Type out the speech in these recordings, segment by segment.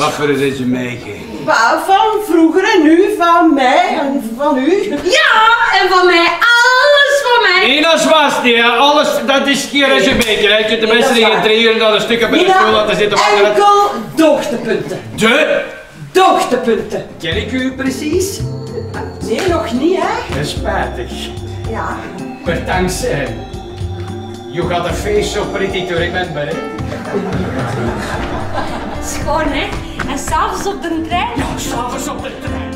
Wat voor een resume geven? Wel, van vroeger en nu, van mij en van u. Ja, en van mij, alles van mij. Hè. Alles, dat is geen resume. hè. Je kunt de mensen die waar. drie uur naar een stuk op de stoel laten zitten wachten. enkel doogtepunten. De? Doogtepunten. Ken ik u precies? Nee, nog niet, hè? Dat is spijtig. Ja. Maar dankzij. You got a face so pretty to remember, hè? Schoon, hè? En s'avonds op de trein? Ja, s'avonds op de trein.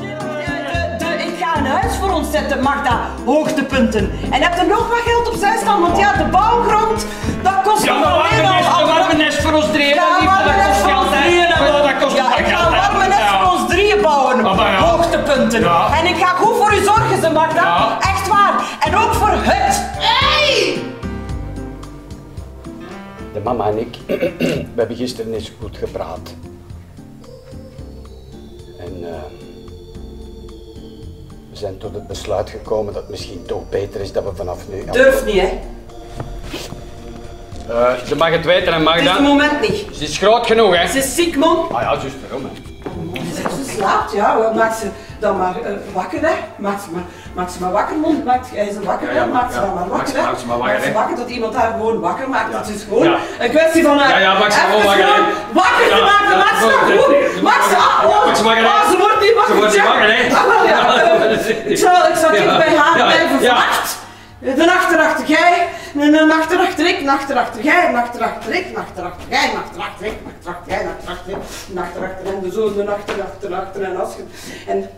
De, de, ik ga een huis voor ons zetten, Magda. Hoogtepunten. En heb er nog wat geld opzij staan? Want ja, de bouwgrond, dat kost Ja, maar alleen warme nest, al- een warme nest voor ons drieën. Ja, warme nest voor ons drieën. Ja, dat kost Ja, ik ga een warme nest Ja. voor ons drieën bouwen. Ja. Hoogtepunten. Ja. En ik ga goed voor u zorgen, ze Magda. De mama en ik, we hebben gisteren eens goed gepraat. En eh, we zijn tot het besluit gekomen dat het misschien toch beter is dat we vanaf nu... Durf niet, hè. Eh, ze mag het weten en mag Het is het moment niet. Ze is groot genoeg, hè? Ze is ziek, man. Ah ja, juist waarom, hè? Ze slaapt, ja. Maak ze dan maar eh, wakker, hè. Maak ze maar, maak ze maar wakker, man. Maak hij ze wakker, Ja, hè. ja, Maak ze dan maar Maak wakker, hè. maak ze maar wakker, hè. wakker, dat iemand haar gewoon wakker maakt. Ja. Het is gewoon een kwestie van Ja, ja, maak ze gewoon wakker, hè. gewoon wakker te maken. Maak ze gewoon. ja, Maak ze ah, oh. maak ze wakker, hè. Ah, ze wordt niet wakker. Ze wordt niet wakker, hè. Ah, eh, Ik zal, ik zal bij haar blijven ja. vannacht. De nacht erachter jij, de nacht erachter ik, nacht erachter jij, nacht erachter ik, nacht erachter jij, nacht erachter ik, nacht erachter jij, nacht erachter ik, nacht erachter en de zoon, de nacht erachter, achter en als. En